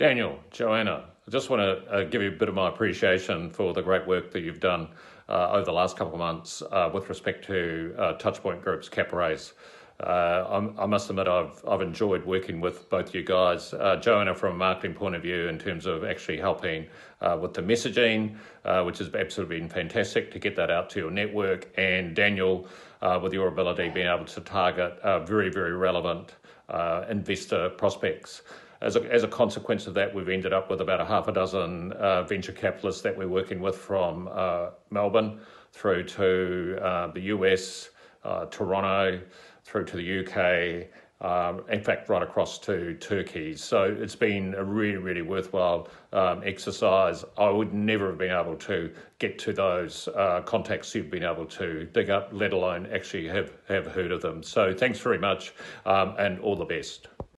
Daniel, Joanna, I just want to uh, give you a bit of my appreciation for the great work that you've done uh, over the last couple of months uh, with respect to uh, Touchpoint Group's cap raise. Uh, I must admit, I've I've enjoyed working with both you guys. Uh, Joanna, from a marketing point of view, in terms of actually helping with the messaging, which has absolutely been fantastic to get that out to your network, and Daniel, with your ability being able to target very very relevant investor prospects. As a, as a consequence of that, we've ended up with about a half a dozen venture capitalists that we're working with from Melbourne through to the US, Toronto through to the UK, um, in fact, right across to Turkey. So it's been a really, really worthwhile um, exercise. I would never have been able to get to those uh, contacts you've been able to dig up, let alone actually have, have heard of them. So thanks very much um, and all the best.